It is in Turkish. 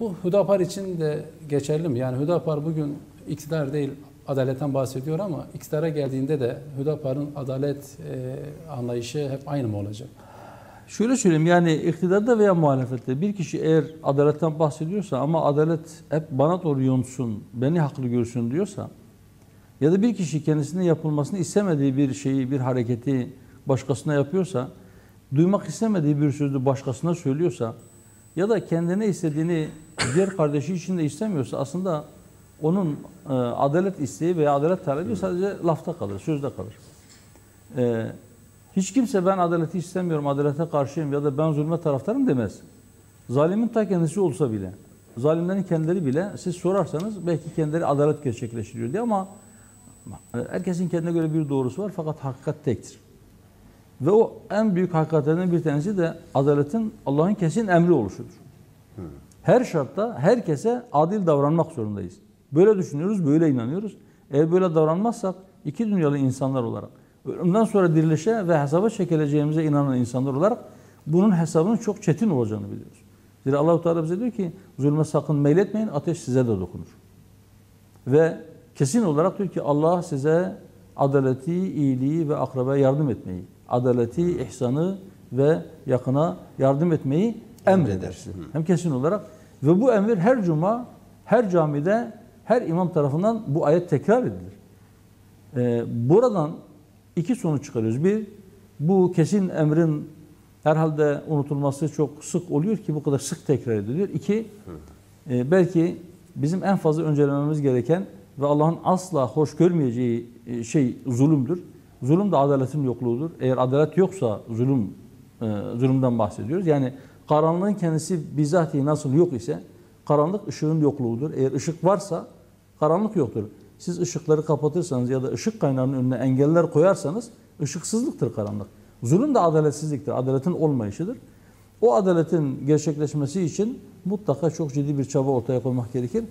Bu Hüdapar için de geçerli mi? Yani Hüdapar bugün iktidar değil adaletten bahsediyor ama iktidara geldiğinde de Hüdapar'ın adalet e, anlayışı hep aynı mı olacak? Şöyle söyleyeyim yani iktidarda veya muhalefette bir kişi eğer adaletten bahsediyorsa ama adalet hep bana doğru yonsun, beni haklı görsün diyorsa ya da bir kişi kendisine yapılmasını istemediği bir şeyi, bir hareketi başkasına yapıyorsa, duymak istemediği bir sözü başkasına söylüyorsa ya da kendine istediğini diğer kardeşi için de istemiyorsa aslında onun e, adalet isteği veya adalet talebi sadece lafta kalır, sözde kalır. E, hiç kimse ben adaleti istemiyorum, adalete karşıyım ya da ben zulme taraftarım demez. Zalimin ta kendisi olsa bile, zalimlerin kendileri bile siz sorarsanız belki kendileri adalet gerçekleştiriyor diye ama herkesin kendine göre bir doğrusu var fakat hakikat tektir. Ve o en büyük hakikatlerden bir tanesi de adaletin Allah'ın kesin emri oluşudur. Her şartta herkese adil davranmak zorundayız. Böyle düşünüyoruz, böyle inanıyoruz. Eğer böyle davranmazsak iki dünyalı insanlar olarak ölümden sonra dirilişe ve hesaba çekileceğimize inanan insanlar olarak bunun hesabının çok çetin olacağını biliyoruz. Zira Allah-u Teala bize diyor ki zulme sakın meyletmeyin ateş size de dokunur. Ve kesin olarak diyor ki Allah size adaleti, iyiliği ve akrabaya yardım etmeyi, adaleti, ihsanı ve yakına yardım etmeyi emreder. Hem kesin olarak ve bu emir her cuma, her camide, her imam tarafından bu ayet tekrar edilir. Ee, buradan iki sonuç çıkarıyoruz. Bir, bu kesin emrin herhalde unutulması çok sık oluyor ki bu kadar sık tekrar ediliyor. İki, e, belki bizim en fazla öncelememiz gereken ve Allah'ın asla hoş görmeyeceği e, şey zulümdür. Zulüm de adaletin yokluğudur. Eğer adalet yoksa zulüm e, zulümden bahsediyoruz. Yani karanlığın kendisi bizatihi nasıl yok ise karanlık ışığın yokluğudur. Eğer ışık varsa karanlık yoktur. Siz ışıkları kapatırsanız ya da ışık kaynağının önüne engeller koyarsanız ışıksızlıktır karanlık. Zulüm de adaletsizliktir. Adaletin olmayışıdır. O adaletin gerçekleşmesi için mutlaka çok ciddi bir çaba ortaya koymak gerekir.